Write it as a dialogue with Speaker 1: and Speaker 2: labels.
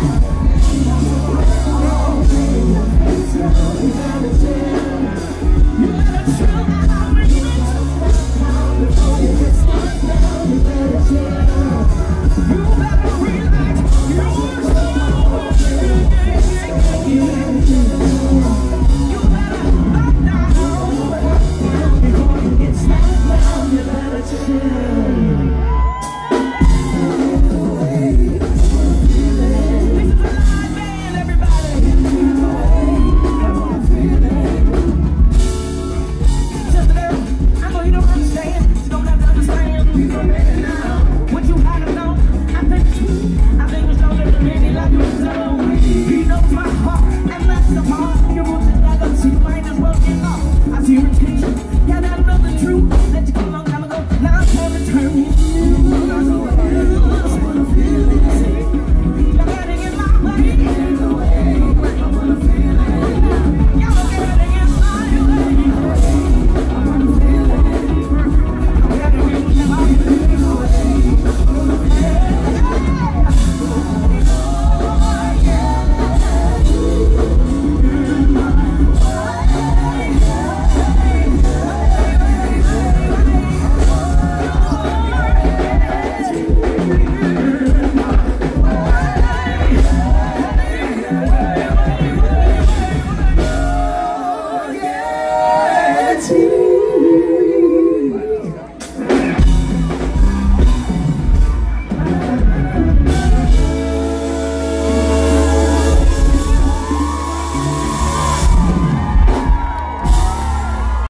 Speaker 1: You let it show. my heart and master my heart.